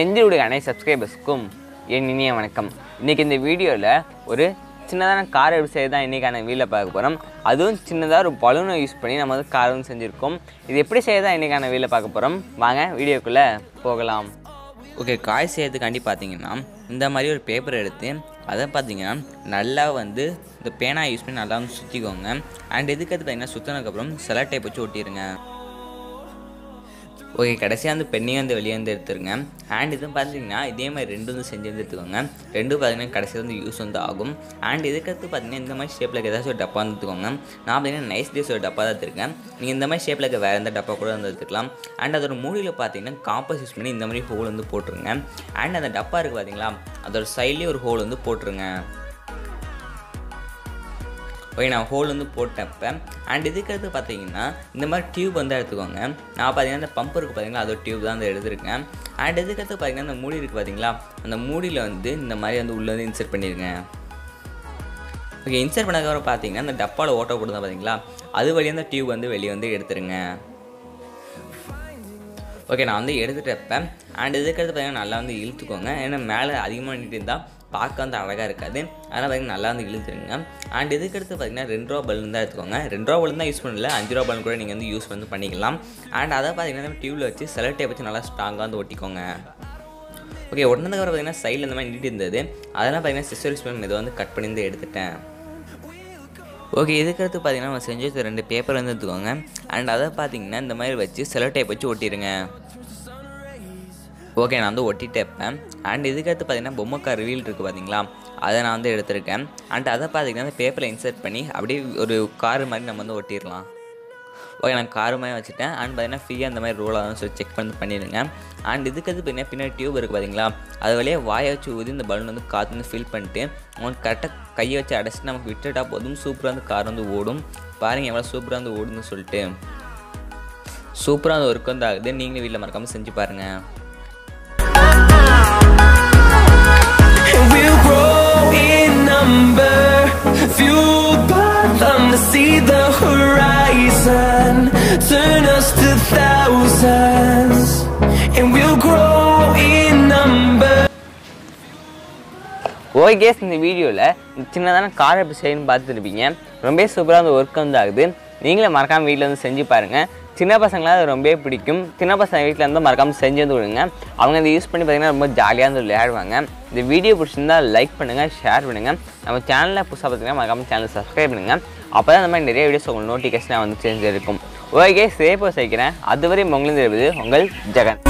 நெஞ்சிலுடைய அனை சப்ஸ்கிரைபர்ஸ்க்கும் என் இனிய வணக்கம். இன்றைக்கி இந்த வீடியோவில் ஒரு சின்னதான கார் எப்படி செய்ய தான் இன்றைக்கான வீடியோவில் பார்க்க போகிறோம் அதுவும் சின்னதாக ஒரு பலூனை யூஸ் பண்ணி நம்ம வந்து காரும் செஞ்சுருக்கோம். இது எப்படி செய்ய தான் இன்றைக்கான வீடியோவில் பார்க்க போகிறோம் வாங்க வீடியோக்குள்ளே போகலாம். ஓகே காய் செய்யறதுக்காண்டி பார்த்தீங்கன்னா இந்த மாதிரி ஒரு பேப்பர் எடுத்து அதை பார்த்தீங்கன்னா நல்லா வந்து இந்த பேனா யூஸ் பண்ணி நல்லா வந்து சுற்றிக்கோங்க அண்ட் இதுக்கு அது பார்த்தீங்கன்னா சுற்றினதுக்கப்புறம் செலோ டைப் வச்சு ஒட்டிடுங்க ஓகே கடைசியாக அந்த பெண்ணையும் வந்து வெளியே வந்து எடுத்துருங்க. அண்ட் இது பார்த்தீங்கன்னா இதே மாதிரி ரெண்டு வந்து செஞ்சு வந்து எடுத்துக்கோங்க. ரெண்டும் பார்த்தீங்கன்னா கடைசியாக வந்து யூஸ் வந்து ஆகும். அண்ட் இதுக்கடுத்து பார்த்தீங்கன்னா இந்த மாதிரி ஷேப்பில் ஏதாச்சும் ஒரு டப்பா வந்து எடுத்துக்கோங்க. நான் பார்த்தீங்கன்னா நைஸ் டேஸ் ஒரு டப்பா தான் எடுத்துருக்கேன். நீங்கள் இந்த மாதிரி ஷேப்பில் இருக்க வேறு எந்த டப்பா கூட வந்து எடுத்துக்கலாம். அண்ட் அதோட மூடியில் பார்த்தீங்கன்னா காம்பஸ் யூஸ் பண்ணி இந்த மாதிரி ஹோல் வந்து போட்டுருங்க. அண்ட் அந்த டப்பா இருக்குது பார்த்தீங்களா அதோட சைட்லேயே ஒரு ஹோல் வந்து போட்டுருங்க. ஓகே நான் ஹோல் வந்து போட்டப்போ அண்ட் இதுக்கடுத்து பார்த்தீங்கன்னா இந்த மாதிரி டியூப் வந்து எடுத்துக்கோங்க. நான் பார்த்தீங்கன்னா இந்த பம்ப் இருக்குது பார்த்தீங்களா அதோட டியூப் தான் வந்து எடுத்திருக்கேன். அண்ட் இதுக்கடுத்து பார்த்தீங்கன்னா இந்த மூடி இருக்குது பார்த்தீங்களா அந்த மூடியில் வந்து இந்த மாதிரி வந்து உள்ளே வந்து இன்சர்ட் பண்ணிடுங்க ஓகே இன்சர்ட் பண்ணதுக்கப்புறம் பார்த்தீங்கன்னா இந்த டப்பாவில் ஓட்ட போட்டு பார்த்தீங்களா அது வழியாக அந்த டியூப் வந்து வெளியே வந்து எடுத்துருங்க. ஓகே நான் வந்து எடுத்துட்டப்ப அண்ட் இதுக்கடுத்து பார்த்தீங்கன்னா நல்லா வந்து இழுத்துக்கோங்க. ஏன்னா மேலே அதிகமாக நின்றுட்டு இருந்தால் பார்க்க வந்து அழகாக இருக்காது. அதனால் பார்த்தீங்கன்னா நல்லா வந்து இழுத்துருங்க. அண்ட் இதுக்கடுத்து பார்த்தீங்கன்னா ரெண்டு ரூபா பலூன் தான் எடுத்துக்கோங்க. ரெண்டு ரூபா பலூன் தான் யூஸ் பண்ணல. அஞ்சு ரூபா பலூன் கூட நீங்கள் வந்து யூஸ் வந்து பண்ணிக்கலாம். அண்ட் அதை பார்த்தீங்கன்னா டியூவில் வச்சு செலோ டேப் வச்சு நல்லா ஸ்ட்ராங்காக வந்து ஒட்டிக்கோங்க. ஓகே ஒட்டினதுக்கப்புறம் பார்த்தீங்கன்னா சைடில் இந்த மாதிரி நீட்டு இருந்தது. அதெல்லாம் பார்த்தீங்கன்னா சிஸ்டர் யூஸ் பண்ணி இதை வந்து கட் பண்ணி வந்து எடுத்துட்டேன். ஓகே இதுக்கடுத்து பார்த்தீங்கன்னா நம்ம செஞ்சு வச்ச ரெண்டு பேப்பர் வந்து எடுத்துக்கோங்க. அண்ட் அதை பார்த்தீங்கன்னா இந்த மாதிரி வச்சு செலோ டைப் வச்சு ஒட்டிடுங்க ஓகே நான் வந்து ஒட்டிட்டேப்பேன் அண்ட் இதுக்கடுத்து பார்த்தீங்கன்னா பொம்மைக்கார் வீல் இருக்குது பார்த்தீங்களா அதை நான் வந்து எடுத்திருக்கேன். அண்ட் அதை பார்த்தீங்கன்னா அந்த பேப்பரை இன்சர்ட் பண்ணி அப்படியே ஒரு கார் மாதிரி நம்ம வந்து ஒட்டிடலாம். ஓகே நான் கார் மாதிரி வச்சுட்டேன். அண்ட் பார்த்தீங்கன்னா ஃப்ரீயாக அந்த மாதிரி ரோலாக தான் சொல்லி செக் பண்ணி பண்ணிடுங்க. அண்ட் இதுக்கு அது பார்த்தீங்கன்னா பின்னாடி டியூப் இருக்குது பார்த்தீங்களா? அது வழியாக வாயை வச்சு ஊதி இந்த பலூன் வந்து காற்று வந்து ஃபில் பண்ணிட்டு அவனுக்கு கரெக்டாக கையை வச்சு அடைச்சிட்டு நமக்கு விட்டுட்டா போதும் சூப்பராக வந்து கார் வந்து ஓடும். பாருங்கள் எவ்வளோ சூப்பராக வந்து ஓடுன்னு சொல்லிட்டு. சூப்பராக அந்த ஒர்க் வந்து ஆகுது. நீங்களும் வீட்டில் மறக்காமல் செஞ்சு பாருங்கள் ஓகே இந்த வீடியோவில் சின்னதான கார் எப்படி செய்யணும்னு பார்த்துருப்பீங்க. ரொம்ப சூப்பராக அந்த ஒர்க் வந்து ஆகுது நீங்களும் மறக்காமல் வீட்டில் வந்து செஞ்சு பாருங்கள் சின்ன பசங்களாம் அது ரொம்பவே பிடிக்கும். சின்ன பசங்க வீட்டில் இருந்தால் மறக்காமல் செஞ்சு வந்து விடுங்க. அவங்க இதை யூஸ் பண்ணி பார்த்தீங்கன்னா ரொம்ப ஜாலியாக வந்து விளையாடுவாங்க. இந்த வீடியோ பிடிச்சிருந்தால் லைக் பண்ணுங்கள் ஷேர் பண்ணுங்கள் நம்ம சேனலில் புதுசாக பார்த்தீங்கன்னா மறக்காமல் சேனல் சப்ஸ்கிரைப் பண்ணுங்கள் அப்போ தான் அந்த மாதிரி நிறைய வீடியோஸ் உங்களுக்கு நோட்டிஃபிகேஷனாக வந்து செஞ்சுருக்கும் ஓகே சேஃபாக சேர்க்கிறேன் அதுவரை உங்களிருந்து தெரிவிது உங்கள் ஜெகன்.